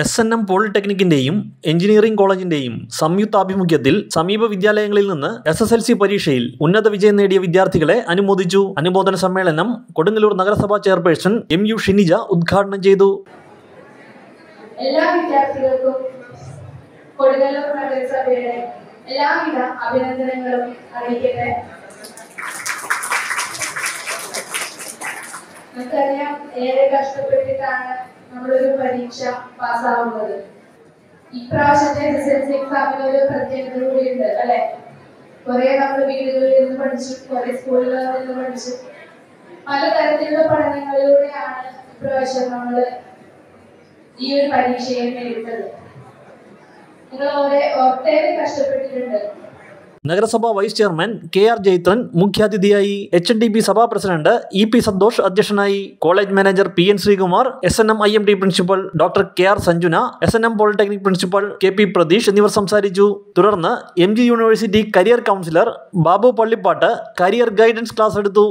S N M പോളിടെക്നിക്കിന്റെയും engineering കോളേജിന്റെയും സംയുക്താഭിമുഖ്യത്തിൽ സമീപ വിദ്യാലയങ്ങളിൽ നിന്ന് എസ് എസ് എൽ സി പരീക്ഷയിൽ ഉന്നത വിജയം നേടിയ വിദ്യാർത്ഥികളെ അനുമോദിച്ചു. അനുമോദന സമ്മേളനം കൊടുങ്ങല്ലൂർ നഗരസഭാ ചെയർപേഴ്സൺ എം യു ഷിനിജ ഉദ്ഘാടനം ചെയ്തു. എല്ലാ വിദ്യാർത്ഥികൾക്കും എല്ലാവിധ അഭിനന്ദനങ്ങളും അറിയിക്കട്ടെ. നമുക്കറിയാം ഏറെ കഷ്ടപ്പെട്ടിട്ടാണ് നമ്മളൊരു പരീക്ഷ പാസ്സാവുന്നത്. ഇപ്രാവശ്യത്തെ സി എക്സാമിന് ഒരു പ്രത്യേകത കൂടിയുണ്ട് അല്ലെ? കുറെ നമ്മൾ വീടുകളിൽ നിന്ന് പഠിച്ചു കുറെ സ്കൂളുകളിൽ നിന്ന് പഠിച്ചു. പലതരത്തിലുള്ള പഠനങ്ങളിലൂടെയാണ് ഇപ്രാവശ്യം നമ്മൾ ഈ ഒരു പരീക്ഷയെ നേരിട്ടത്. നിങ്ങൾ ഒരേ ഒട്ടേറെ കഷ്ടപ്പെട്ടിട്ടുണ്ട്. നഗരസഭാ vice chairman K R Jaithran മുഖ്യാതിഥിയായി എച്ച് എൻ ഡി പി സഭാ പ്രസിഡന്റ് ഇ പി സന്തോഷ് അധ്യക്ഷനായി college manager P N Sreekumar S N M I M D principal doctor K R Sanjuna S N M polytechnic principal K P Pratheesh എന്നിവർ സംസാരിച്ചു. തുടർന്ന് M G university career counsellor Babu Pallippattu career guidance class എടുത്തു.